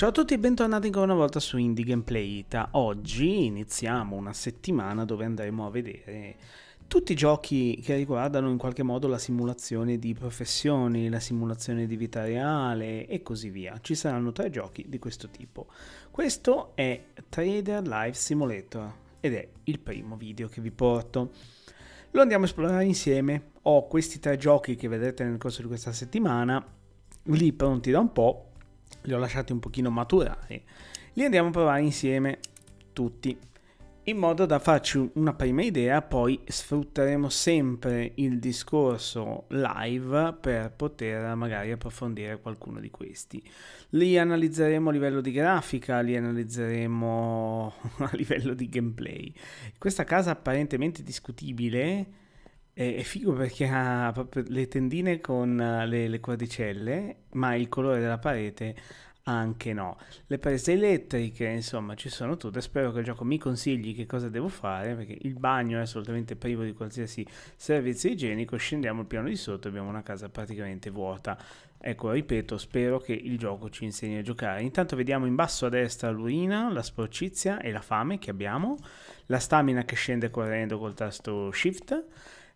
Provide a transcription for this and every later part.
Ciao a tutti e bentornati ancora una volta su Indie Gameplay Ita. Oggi iniziamo una settimana dove andremo a vedere tutti i giochi che riguardano in qualche modo la simulazione di professioni, la simulazione di vita reale e così via. Ci saranno tre giochi di questo tipo. Questo è Trader Life Simulator ed è il primo video che vi porto. Lo andiamo a esplorare insieme. Ho questi tre giochi che vedrete nel corso di questa settimana, lì pronti da un po' li ho lasciati un pochino maturare, li andiamo a provare insieme tutti in modo da farci una prima idea, poi sfrutteremo sempre il discorso live per poter magari approfondire qualcuno di questi. Li analizzeremo a livello di grafica, li analizzeremo a livello di gameplay. Questa casa apparentemente discutibile è, figo perché ha proprio le tendine con le, le cordicelle, ma il colore della parete anche no. Le prese elettriche, insomma, ci sono tutte. Spero che il gioco mi consigli che cosa devo fare, perché il bagno è assolutamente privo di qualsiasi servizio igienico. Scendiamo al piano di sotto e abbiamo una casa praticamente vuota. Ecco, ripeto, spero che il gioco ci insegni a giocare. Intanto vediamo in basso a destra l'urina, la sporcizia e la fame che abbiamo, la stamina che scende correndo col tasto Shift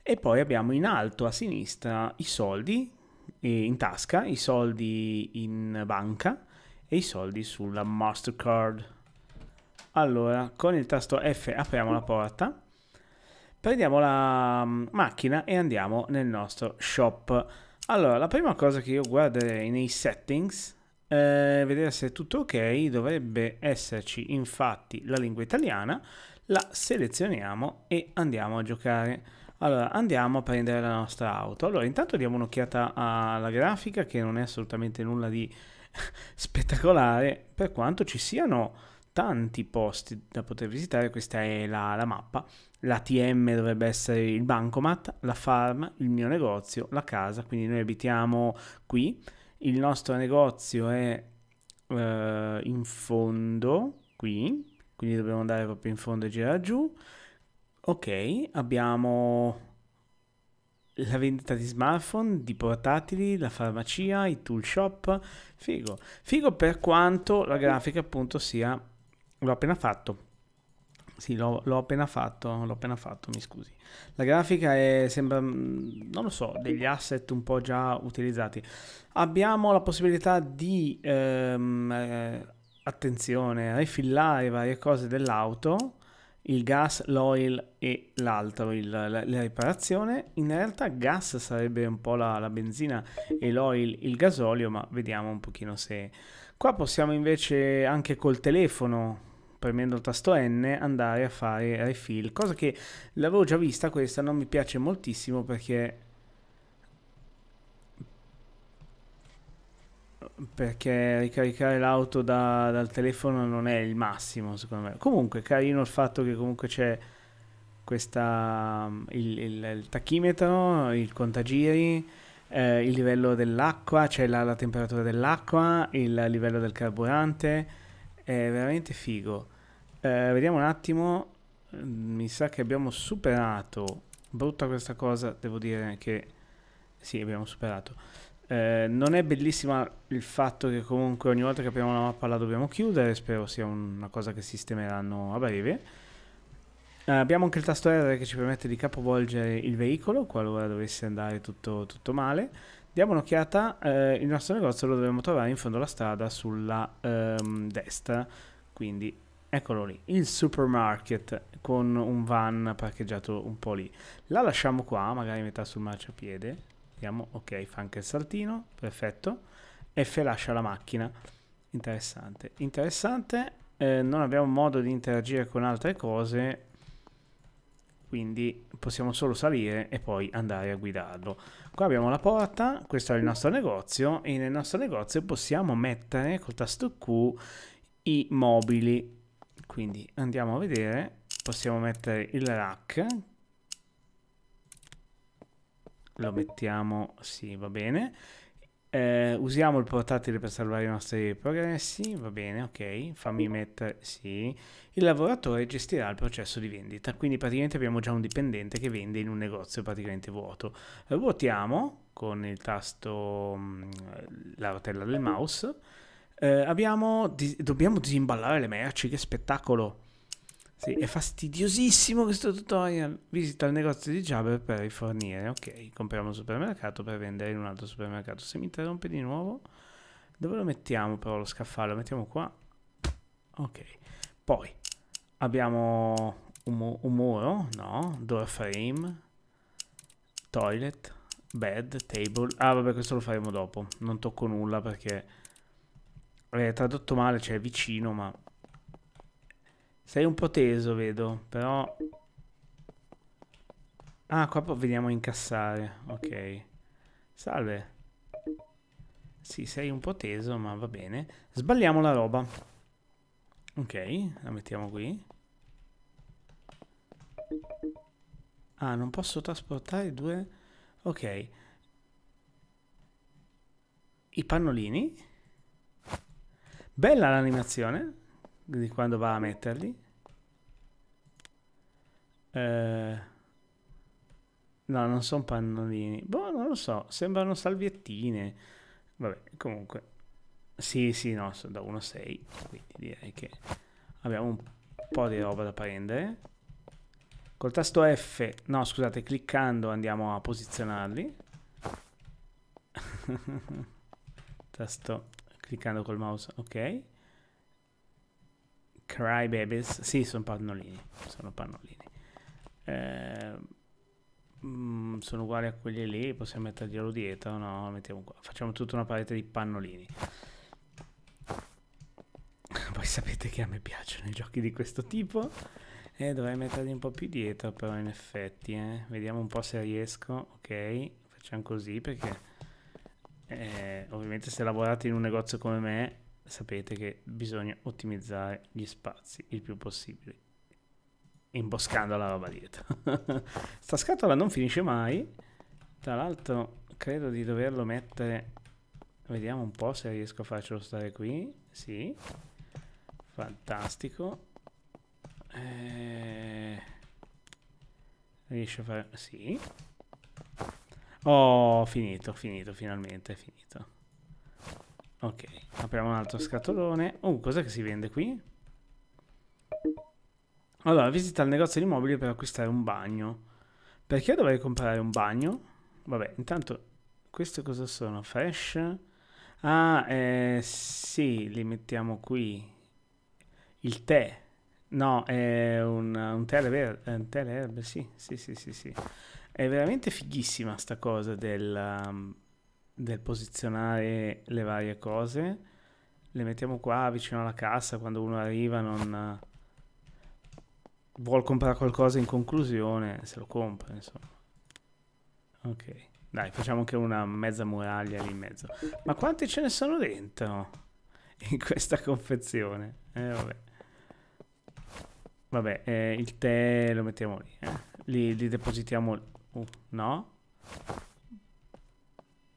e poi abbiamo in alto a sinistra i soldi in tasca, i soldi in banca e i soldi sulla Mastercard. Allora, con il tasto F apriamo la porta, prendiamo la mm, macchina e andiamo nel nostro shop. Allora, la prima cosa che io guarderei nei settings è vedere se è tutto ok, dovrebbe esserci infatti la lingua italiana, la selezioniamo e andiamo a giocare. Allora, andiamo a prendere la nostra auto. Allora, intanto diamo un'occhiata alla grafica che non è assolutamente nulla di spettacolare per quanto ci siano tanti posti da poter visitare. Questa è la, la mappa. L'ATM dovrebbe essere il bancomat, la farm, il mio negozio, la casa. Quindi noi abitiamo qui. Il nostro negozio è uh, in fondo qui. Quindi dobbiamo andare proprio in fondo e girare giù. Ok, abbiamo la vendita di smartphone, di portatili, la farmacia, i tool shop, figo. Figo per quanto la grafica appunto sia... L'ho appena fatto. Sì, l'ho, appena fatto, l'ho appena fatto, mi scusi. La grafica è, sembra, mm, non lo so, degli asset un po' già utilizzati. Abbiamo la possibilità di, ehm, eh, attenzione, rifillare varie cose dell'auto il gas, l'oil e l'altro, il, la, la, riparazione. In realtà gas sarebbe un po' la, la, benzina e l'oil il gasolio, ma vediamo un pochino se... Qua possiamo invece anche col telefono, premendo il tasto N, andare a fare refill, cosa che l'avevo già vista questa, non mi piace moltissimo perché perché ricaricare l'auto da, dal telefono non è il massimo secondo me. Comunque carino il fatto che comunque c'è questa il, il, il tachimetro il contagiri eh, il livello dell'acqua c'è la, la, temperatura dell'acqua il livello del carburante. È veramente figo. Eh, vediamo un attimo. Mi sa che abbiamo superato. Brutta questa cosa devo dire che sì abbiamo superato eh, non è bellissima il fatto che comunque ogni volta che apriamo una mappa la dobbiamo chiudere, spero sia una cosa che sistemeranno a breve. Eh, abbiamo anche il tasto R che ci permette di capovolgere il veicolo qualora dovesse andare tutto, tutto male. Diamo un'occhiata, eh, il nostro negozio lo dobbiamo trovare in fondo alla strada sulla ehm, destra, quindi eccolo lì, il supermarket con un van parcheggiato un po' lì. La lasciamo qua, magari metà sul marciapiede Vediamo, ok, fa anche il saltino, perfetto. F lascia la macchina. Interessante. Interessante, eh, non abbiamo modo di interagire con altre cose, quindi possiamo solo salire e poi andare a guidarlo. Qua abbiamo la porta, questo è il nostro negozio e nel nostro negozio possiamo mettere col tasto Q i mobili. Quindi andiamo a vedere, possiamo mettere il rack lo mettiamo, sì, va bene. Eh, usiamo il portatile per salvare i nostri progressi, va bene, ok, fammi mettere, sì. Il lavoratore gestirà il processo di vendita, quindi praticamente abbiamo già un dipendente che vende in un negozio praticamente vuoto. Ruotiamo con il tasto, mm, la rotella del mouse, Eh, abbiamo, dobbiamo disimballare le merci, che spettacolo! Sì, è fastidiosissimo questo tutorial. Visita il negozio di Jabber per rifornire. Ok, compriamo un supermercato per vendere in un altro supermercato. Se mi interrompe di nuovo, dove lo mettiamo però lo scaffale? Lo mettiamo qua. Ok, poi abbiamo un, mu- un muro, no? Door frame, toilet, bed, table. Ah, vabbè, questo lo faremo dopo. Non tocco nulla perché è tradotto male, cioè vicino, ma sei un po' teso, vedo, però... Ah, qua veniamo a incassare. Ok. Salve. Sì, sei un po' teso, ma va bene. Sbagliamo la roba. Ok, la mettiamo qui. Ah, non posso trasportare due... Ok. I pannolini. Bella l'animazione di quando va a metterli. Eh, no, non sono pannolini. Boh, non lo so, sembrano salviettine. Vabbè, comunque. Sì, sì, no, sono da 1.6, quindi direi che abbiamo un po' di roba da prendere. Col tasto F, no scusate, cliccando andiamo a posizionarli. tasto, cliccando col mouse, ok. Cry Babies, sì, sono pannolini, sono pannolini. Eh, mm, sono uguali a quelli lì, possiamo metterglielo dietro, no, mettiamo qua. Facciamo tutta una parete di pannolini. Voi sapete che a me piacciono i giochi di questo tipo. E eh, dovrei metterli un po' più dietro, però in effetti, eh. Vediamo un po' se riesco. Ok, facciamo così perché... Eh, ovviamente se lavorate in un negozio come me sapete che bisogna ottimizzare gli spazi il più possibile imboscando la roba dietro. Sta scatola non finisce mai. Tra l'altro credo di doverlo mettere vediamo un po' se riesco a farcelo stare qui. Sì. Fantastico. Eh... riesce a fare sì. Oh finito finito finalmente finito Ok, apriamo un altro scatolone. Oh, cos'è che si vende qui? Allora, visita il negozio di mobili per acquistare un bagno. Perché dovrei comprare un bagno? Vabbè, intanto, queste cosa sono? Fresh? Ah, eh, sì, li mettiamo qui. Il tè. No, è un, un verde, un tè verde, sì, sì, sì, sì, sì. È veramente fighissima sta cosa del... Um, del posizionare le varie cose. Le mettiamo qua vicino alla cassa quando uno arriva non vuol comprare qualcosa in conclusione se lo compra insomma. Ok dai facciamo anche una mezza muraglia lì in mezzo. Ma quanti ce ne sono dentro in questa confezione? Eh vabbè. Vabbè eh, il tè lo mettiamo lì eh. li, li depositiamo uh, no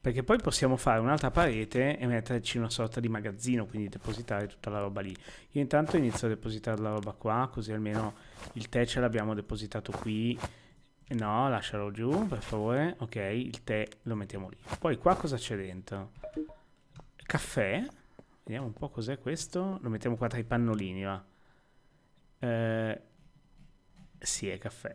perché poi possiamo fare un'altra parete e metterci una sorta di magazzino, quindi depositare tutta la roba lì. Io intanto inizio a depositare la roba qua, così almeno il tè ce l'abbiamo depositato qui. No, lascialo giù, per favore. Ok, il tè lo mettiamo lì. Poi qua cosa c'è dentro? Caffè. Vediamo un po' cos'è questo. Lo mettiamo qua tra i pannolini, va. Eh, sì, è caffè.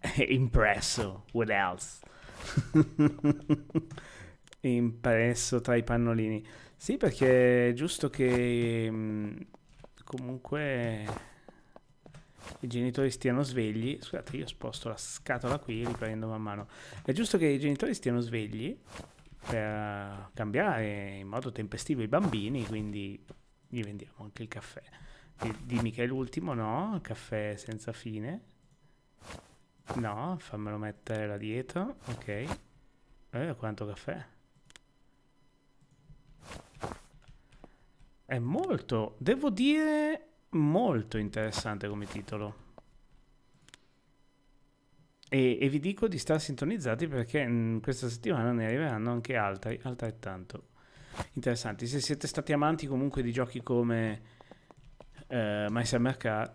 Impresso. What else? impresso tra i pannolini. Sì, perché è giusto che mm, comunque i genitori stiano svegli. Scusate, io sposto la scatola qui e riprendo man mano. È giusto che i genitori stiano svegli per cambiare in modo tempestivo i bambini, quindi gli vendiamo anche il caffè. Dimmi che è l'ultimo, no? Caffè senza fine. No, fammelo mettere là dietro. Ok. Eh, quanto caffè? È molto, devo dire, molto interessante come titolo. E, e, vi dico di stare sintonizzati perché in questa settimana ne arriveranno anche altri, altrettanto interessanti. Se siete stati amanti comunque di giochi come uh, My Summer Car,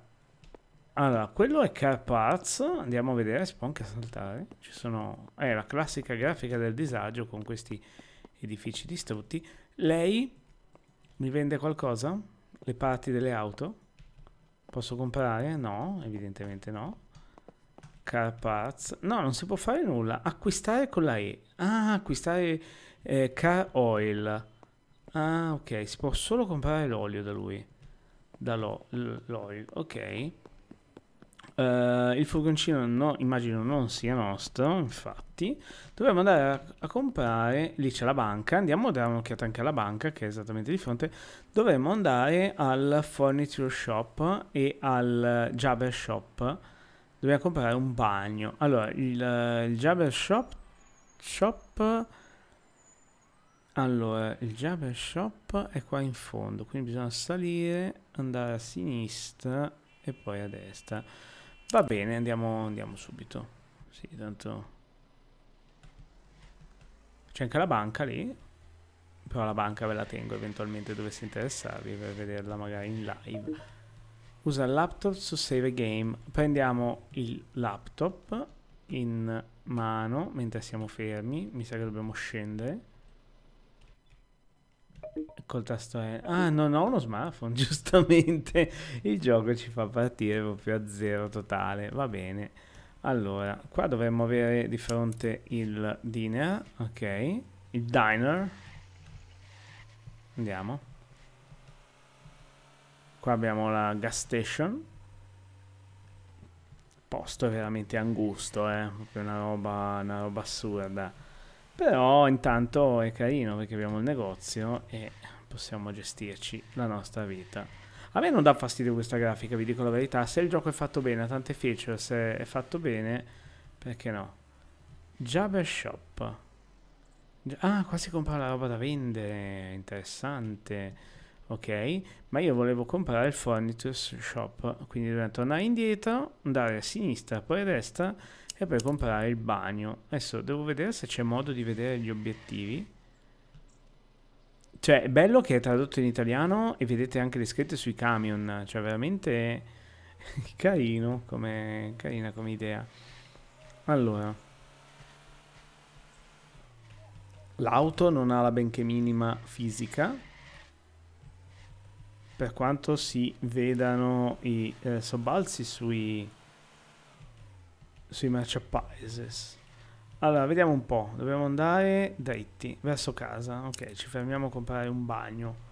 allora, quello è Car Parts, andiamo a vedere, si può anche saltare. Ci sono, è la classica grafica del disagio con questi edifici distrutti. Lei Mi vende qualcosa? Le parti delle auto? Posso comprare? No, evidentemente no. Car parts. No, non si può fare nulla. Acquistare con la E. Ah, acquistare eh, car oil. Ah, ok. Si può solo comprare l'olio da lui. Dall'oil. Ok. Uh, il furgoncino no, immagino non sia nostro, infatti. Dovremmo andare a, a comprare, lì c'è la banca, andiamo a dare un'occhiata anche alla banca che è esattamente di fronte. Dovremmo andare al furniture shop e al jabber shop. Dobbiamo comprare un bagno. Allora, il, il jabber shop, shop... Allora, il jabber shop è qua in fondo, quindi bisogna salire, andare a sinistra e poi a destra. Va bene, andiamo, andiamo subito. Sì, tanto... C'è anche la banca lì. Però la banca ve la tengo eventualmente dovessi interessarvi per vederla magari in live. Usa il laptop to save a game. Prendiamo il laptop in mano mentre siamo fermi. Mi sa che dobbiamo scendere. Col tasto E. Ah, non ho uno smartphone, giustamente. Il gioco ci fa partire proprio a zero totale. Va bene. Allora, qua dovremmo avere di fronte il diner. Ok. Il diner. Andiamo. Qua abbiamo la gas station. Il posto è veramente angusto, eh. Proprio una roba, una roba assurda. Però intanto è carino perché abbiamo il negozio e possiamo gestirci la nostra vita. A me non dà fastidio questa grafica, vi dico la verità. Se il gioco è fatto bene, ha tante feature, se è fatto bene, perché no? Jabber Shop. Ah, qua si compra la roba da vendere, interessante. Ok, ma io volevo comprare il Furniture Shop, quindi dobbiamo tornare indietro, andare a sinistra, poi a destra e poi comprare il bagno. Adesso devo vedere se c'è modo di vedere gli obiettivi. Cioè, è bello che è tradotto in italiano e vedete anche le scritte sui camion. Cioè, veramente carino come, carina come idea. Allora. L'auto non ha la benché minima fisica. Per quanto si vedano i eh, sobbalzi sui sui marciapaeses. Allora, vediamo un po'. Dobbiamo andare dritti, verso casa. Ok, ci fermiamo a comprare un bagno.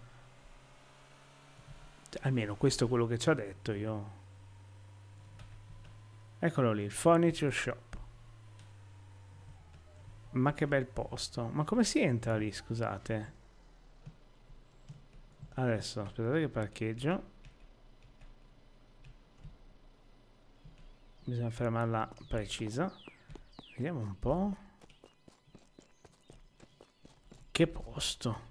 Almeno questo è quello che ci ha detto io. Eccolo lì, il furniture shop. Ma che bel posto. Ma come si entra lì, scusate? Adesso, aspettate che parcheggio. Bisogna fermarla precisa. Vediamo un po' che posto.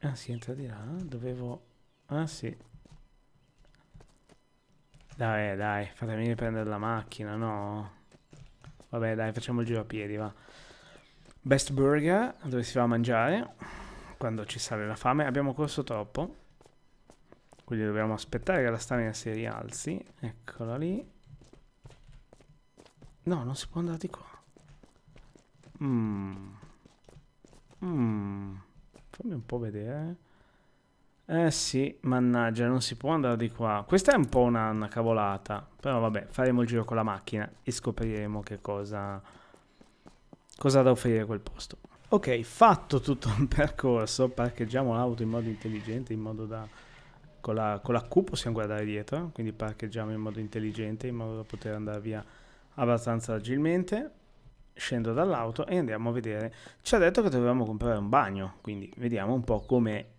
Ah si entra di là. Dovevo ah sì. Dai dai fatemi riprendere la macchina no? Vabbè dai facciamo il giro a piedi va. Best burger dove si va a mangiare quando ci sale la fame. Abbiamo corso troppo quindi dobbiamo aspettare che la stamina si rialzi. Eccola lì. No, non si può andare di qua. Mmm. Mmm. Fammi un po' vedere. Eh sì, mannaggia, non si può andare di qua. Questa è un po' una, una cavolata. Però vabbè, faremo il giro con la macchina e scopriremo che cosa... Cosa ha da offrire quel posto. Ok, fatto tutto il percorso, parcheggiamo l'auto in modo intelligente, in modo da con la, con la Q possiamo guardare dietro, quindi parcheggiamo in modo intelligente, in modo da poter andare via abbastanza agilmente. Scendo dall'auto e andiamo a vedere. Ci ha detto che dovevamo comprare un bagno, quindi vediamo un po' come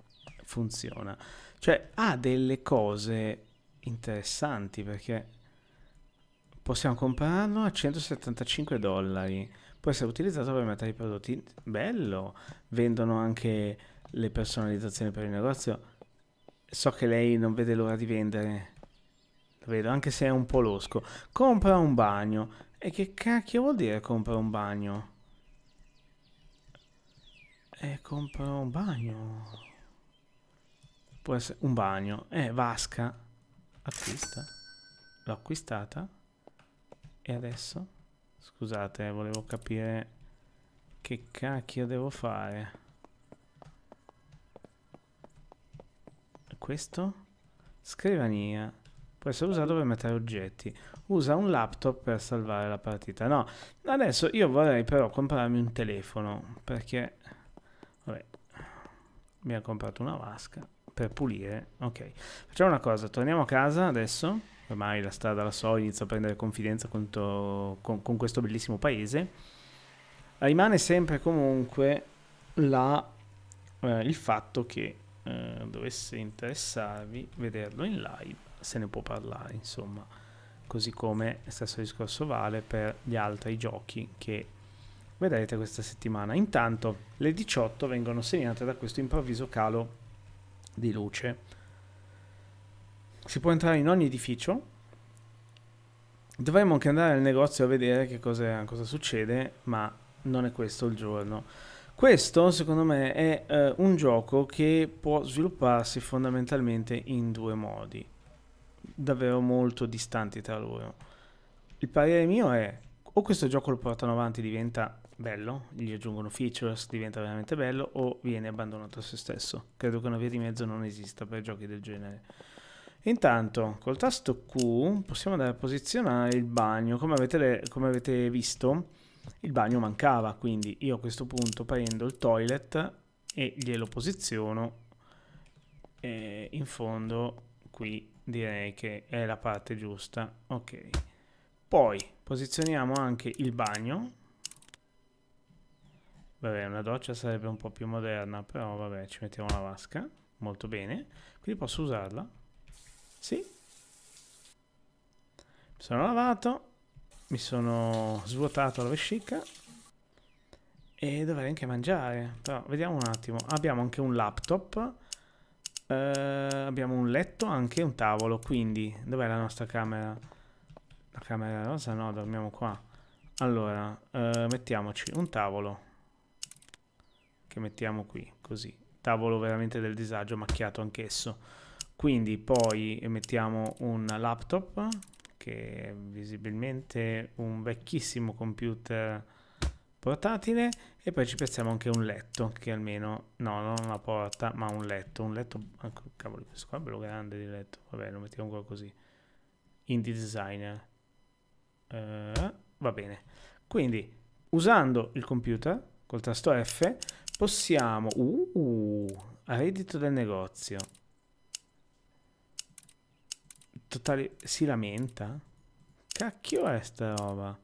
funziona. Cioè ha delle cose interessanti perché possiamo comprarlo a 175 dollari. Può essere utilizzato per mettere i prodotti. Bello! Vendono anche le personalizzazioni per il negozio So che lei non vede l'ora di vendere. Lo vedo, anche se è un po' losco. Compra un bagno. E che cacchio vuol dire compra un bagno? Eh, compra un bagno. Può essere un bagno. Eh, vasca. Acquista. L'ho acquistata. E adesso? Scusate, volevo capire che cacchio devo fare. Questo? Scrivania. Può essere usato per mettere oggetti. Usa un laptop per salvare la partita. No, adesso io vorrei però comprarmi un telefono perché... Vabbè, abbiamo comprato una vasca per pulire. Ok, facciamo una cosa, torniamo a casa adesso. Ormai la strada la so, inizio a prendere confidenza con, con, con questo bellissimo paese. Rimane sempre comunque la, eh, il fatto che eh, dovesse interessarvi vederlo in live, se ne può parlare, insomma. Così come stesso discorso vale per gli altri giochi che vedrete questa settimana. Intanto le 18 vengono segnate da questo improvviso calo di luce. Si può entrare in ogni edificio. Dovremmo anche andare al negozio a vedere che cosa, cosa succede, ma non è questo il giorno. Questo, secondo me, è eh, un gioco che può svilupparsi fondamentalmente in due modi, davvero molto distanti tra loro. Il parere mio è o questo gioco lo portano avanti diventa bello, gli aggiungono features, diventa veramente bello, o viene abbandonato a se stesso. Credo che una via di mezzo non esista per giochi del genere. Intanto, col tasto Q possiamo andare a posizionare il bagno. Come avete, come avete visto, il bagno mancava, quindi io a questo punto prendo il toilet e glielo posiziono e in fondo qui direi che è la parte giusta ok. Poi posizioniamo anche il bagno. Vabbè una doccia sarebbe un po' più moderna però vabbè ci mettiamo la vasca molto bene. Quindi posso usarla? Sì. Mi sono lavato mi sono svuotato la vescica e dovrei anche mangiare. Però vediamo un attimo. Abbiamo anche un laptop eh, abbiamo un letto anche un tavolo. Quindi dov'è la nostra camera? La camera rosa? No dormiamo qua. Allora eh, mettiamoci un tavolo che mettiamo qui così. Tavolo veramente del disagio macchiato anch'esso. Quindi poi mettiamo un laptop che è visibilmente un vecchissimo computer portatile e poi ci piazziamo anche un letto che almeno no non una porta ma un letto un letto ecco, cavolo questo qua è bello grande di letto vabbè lo mettiamo qua così. Indie designer. Uh, va bene. Quindi usando il computer col tasto F possiamo uh, reddito del negozio totale si lamenta? Cacchio è sta roba?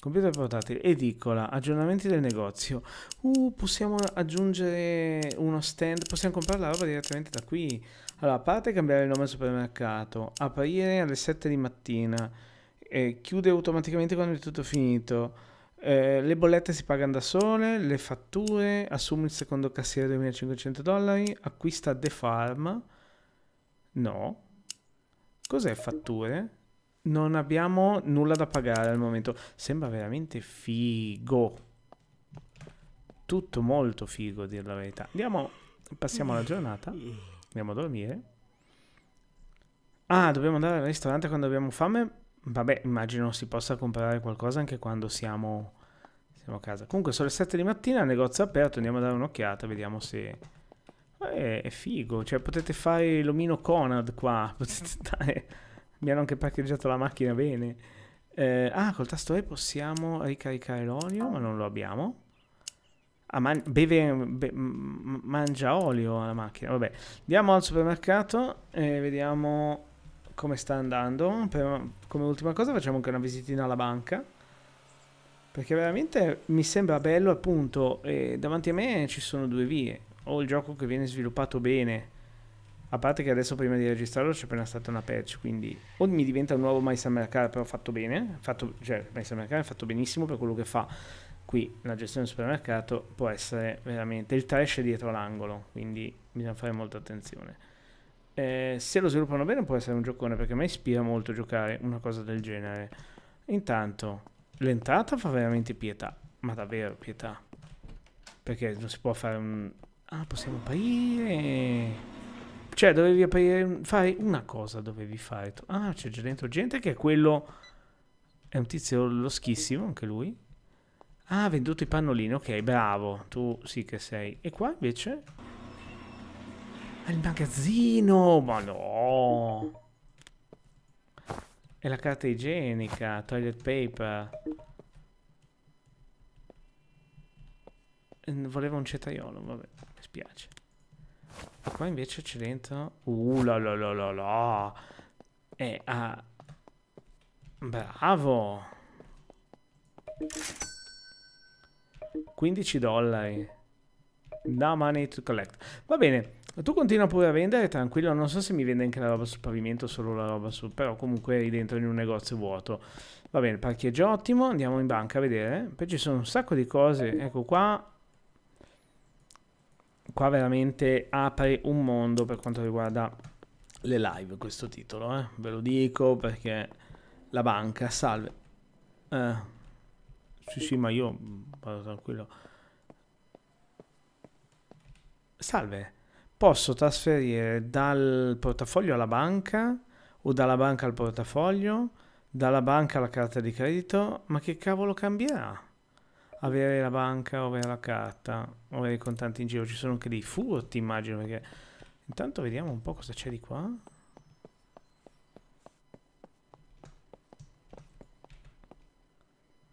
Computer portatile, edicola, aggiornamenti del negozio. Uh, possiamo aggiungere uno stand, possiamo comprare la roba direttamente da qui. Allora, a parte cambiare il nome al supermercato, aprire alle 7 di mattina, eh, chiude automaticamente quando è tutto finito. Eh, le bollette si pagano da sole, le fatture, assumi il secondo cassiere 2500 dollari, acquista The Farm. No, Cos'è fatture? Non abbiamo nulla da pagare al momento. Sembra veramente figo. Tutto molto figo, a dire la verità. Andiamo, passiamo la giornata. Andiamo a dormire. Ah, dobbiamo andare al ristorante quando abbiamo fame? Vabbè, immagino si possa comprare qualcosa anche quando siamo, siamo a casa. Comunque sono le 7 di mattina, il negozio è aperto, andiamo a dare un'occhiata, vediamo se è, è figo, cioè potete fare l'omino Conad qua, potete. Mi hanno anche parcheggiato la macchina bene. Eh, ah, col tasto E possiamo ricaricare l'olio, ma non lo abbiamo. Ah, man beve, be mangia olio la macchina. Vabbè, andiamo al supermercato e vediamo come sta andando. Per, come ultima cosa facciamo anche una visitina alla banca. Perché veramente mi sembra bello, appunto, eh, davanti a me ci sono due vie o il gioco che viene sviluppato bene. A parte che adesso prima di registrarlo c'è appena stata una patch, quindi o mi diventa un nuovo My Summer Car però fatto bene, fatto, cioè My Summer Car è fatto benissimo per quello che fa. Qui la gestione del supermercato può essere veramente il trash dietro l'angolo, quindi bisogna fare molta attenzione. Eh, se lo sviluppano bene può essere un giocone perché a me ispira molto giocare una cosa del genere. Intanto l'entrata fa veramente pietà, ma davvero pietà. Perché non si può fare un, Ah, possiamo aprire. Cioè, dovevi aprire, fare una cosa, dovevi fare. Ah, c'è già dentro gente che è quello... È un tizio loschissimo, anche lui. Ah, ha venduto i pannolini, ok, bravo. Tu sì che sei. E qua invece... il magazzino, ma no. E la carta igienica, toilet paper. Volevo un cetaiolo, vabbè, mi spiace. E qua invece c'è dentro... Uh, la la la la la. E ah... Bravo. 15 dollari. No money to collect. Va bene. Tu continua pure a vendere, tranquillo, non so se mi vende anche la roba sul pavimento solo la roba sul... però comunque eri dentro in un negozio vuoto. Va bene, parcheggio ottimo, andiamo in banca a vedere. Poi ci sono un sacco di cose, ecco qua. Qua veramente apre un mondo per quanto riguarda le live questo titolo, eh. ve lo dico perché la banca, salve. Eh, sì sì ma io vado tranquillo. Salve posso trasferire dal portafoglio alla banca o dalla banca al portafoglio, dalla banca alla carta di credito, ma che cavolo cambierà? Avere la banca o avere la carta o avere i contanti in giro, ci sono anche dei furti immagino perché intanto vediamo un po' cosa c'è di qua.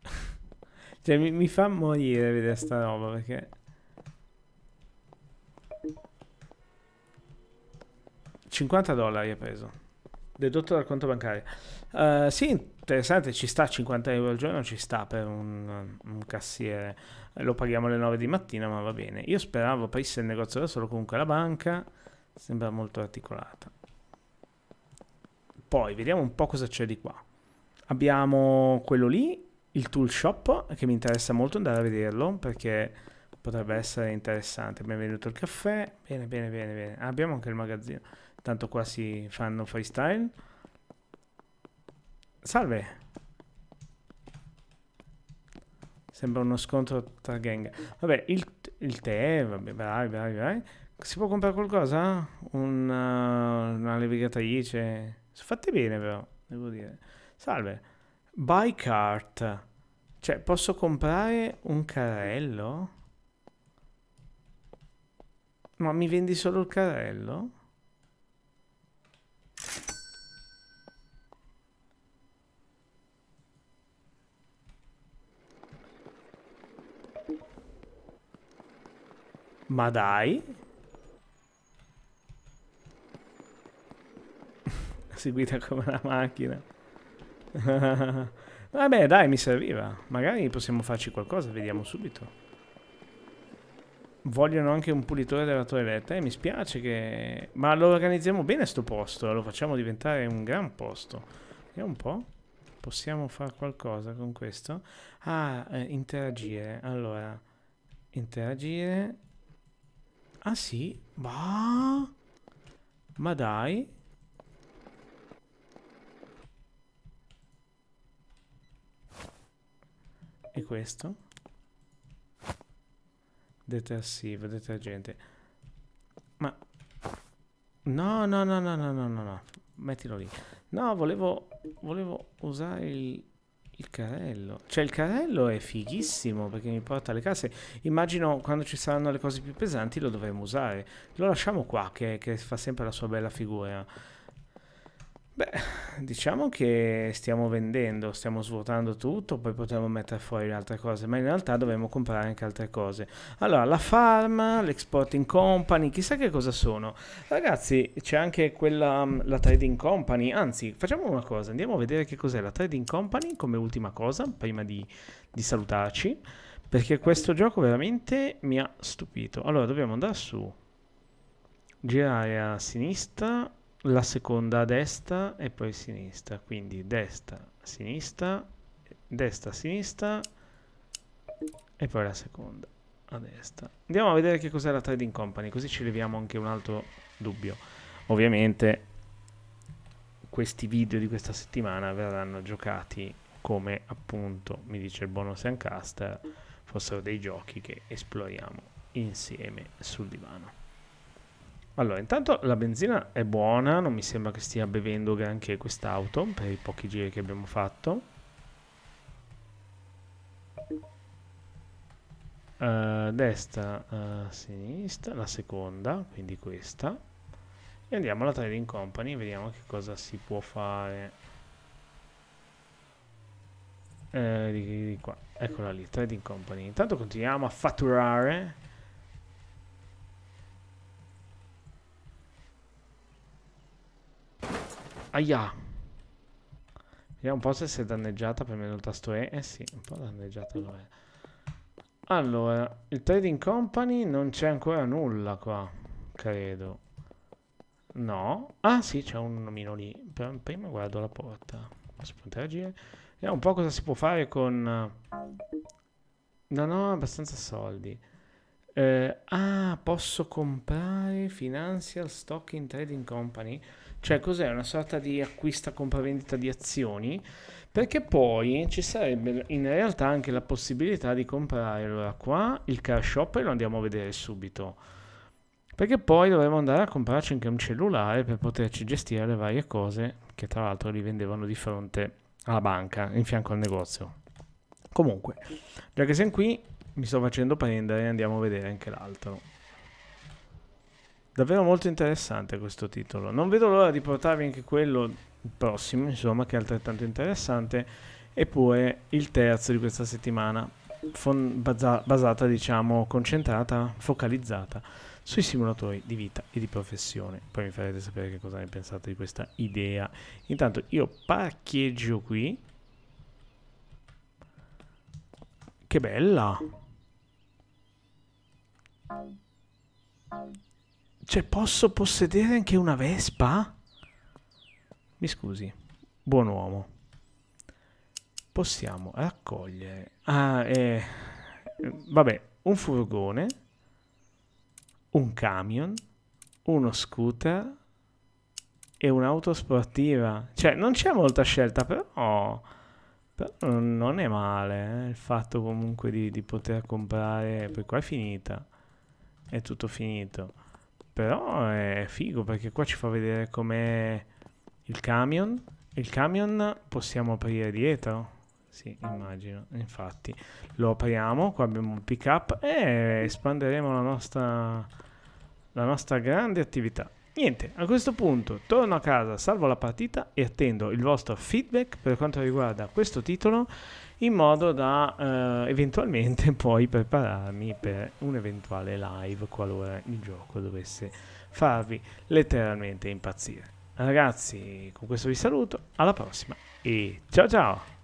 cioè mi, mi fa morire vedere sta roba perché 50 dollari ha preso. Dedotto dal conto bancario. Uh, sì, interessante, ci sta 50 euro al giorno, ci sta per un, un, cassiere. Lo paghiamo alle 9 di mattina, ma va bene. Io speravo aprisse il negozio da solo, comunque la banca sembra molto articolata. Poi, vediamo un po' cosa c'è di qua. Abbiamo quello lì, il tool shop, che mi interessa molto andare a vederlo, perché potrebbe essere interessante. Abbiamo venuto il caffè, bene, bene, bene, bene. abbiamo anche il magazzino. Tanto qua si fanno freestyle. Salve. Sembra uno scontro tra gang. Vabbè, il, il tè, vabbè, vai, vai, vai. Si può comprare qualcosa? Una, una levigatrice? Fatte bene però, devo dire. Salve. Buy cart. Cioè, posso comprare un carrello? Ma mi vendi solo il carrello? Ma dai. si guida come una macchina. Vabbè, dai, mi serviva. Magari possiamo farci qualcosa, vediamo subito. Vogliono anche un pulitore della toiletta. Eh, mi spiace che... Ma lo organizziamo bene sto posto, lo facciamo diventare un gran posto. Vediamo un po'. Possiamo fare qualcosa con questo? Ah, eh, interagire. Allora, interagire Ah sì? Ma... Ma dai? E questo? Detersivo, detergente. Ma... No, no, no, no, no, no, no, no. Mettilo lì. No, volevo, volevo usare il, il carrello. Cioè il carrello è fighissimo perché mi porta alle casse. Immagino quando ci saranno le cose più pesanti lo dovremo usare. Lo lasciamo qua che, che fa sempre la sua bella figura. Beh, diciamo che stiamo vendendo, stiamo svuotando tutto, poi potremo mettere fuori altre cose, ma in realtà dovremo comprare anche altre cose. Allora, la farm, l'exporting company, chissà che cosa sono. Ragazzi, c'è anche quella, mm, la trading company, anzi, facciamo una cosa, andiamo a vedere che cos'è la trading company come ultima cosa, prima di, di salutarci, perché questo gioco veramente mi ha stupito. Allora, dobbiamo andare su, girare a sinistra, la seconda a destra e poi a sinistra. Quindi destra sinistra destra sinistra e poi la seconda a destra. Andiamo a vedere che cos'è la trading company così ci leviamo anche un altro dubbio. Ovviamente questi video di questa settimana verranno giocati come appunto mi dice il bonus Ancaster fossero dei giochi che esploriamo insieme sul divano allora, intanto la benzina è buona, non mi sembra che stia bevendo granché quest'auto per i pochi giri che abbiamo fatto. Uh, destra, uh, sinistra, la seconda, quindi questa. e andiamo alla trading company vediamo che cosa si può fare eh, di, di qua eccola lì trading company intanto continuiamo a fatturare aia vediamo un po' se si è danneggiata premendo il tasto E eh sì un po' danneggiata lo è allora il trading company non c'è ancora nulla qua credo No. Ah sì, c'è un nomino lì. Prima guardo la porta. Può interagire. Vediamo un po' cosa si può fare con... Non ho abbastanza soldi. Eh, ah, posso comprare Financial Stock in Trading Company? Cioè, cos'è? Una sorta di acquista-compravendita di azioni? Perché poi ci sarebbe in realtà anche la possibilità di comprare allora qua il car shop e lo andiamo a vedere subito perché poi dovremmo andare a comprarci anche un cellulare per poterci gestire le varie cose che tra l'altro li vendevano di fronte alla banca in fianco al negozio. Comunque, già che siamo qui, mi sto facendo prendere e andiamo a vedere anche l'altro. Davvero molto interessante questo titolo. Non vedo l'ora di portarvi anche quello prossimo, insomma, che è altrettanto interessante, eppure il terzo di questa settimana, basa basata, diciamo, concentrata, focalizzata sui simulatori di vita e di professione. Poi mi farete sapere che cosa ne pensate di questa idea. Intanto io parcheggio qui. Che bella! Cioè, posso possedere anche una Vespa? Mi scusi, buon uomo. Possiamo raccogliere... Ah, eh... Vabbè, un furgone un camion, uno scooter e un'auto sportiva. Cioè, non c'è molta scelta, però, non è male eh, il fatto comunque di, di, poter comprare. Poi qua è finita, è tutto finito. Però è figo perché qua ci fa vedere com'è il camion. Il camion possiamo aprire dietro. Sì, immagino, infatti. Lo apriamo, qua abbiamo un pick up e espanderemo la nostra, la nostra grande attività. Niente, a questo punto torno a casa, salvo la partita e attendo il vostro feedback per quanto riguarda questo titolo in modo da eh, eventualmente poi prepararmi per un eventuale live qualora il gioco dovesse farvi letteralmente impazzire. Ragazzi, con questo vi saluto, alla prossima e ciao ciao!